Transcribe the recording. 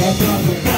Passado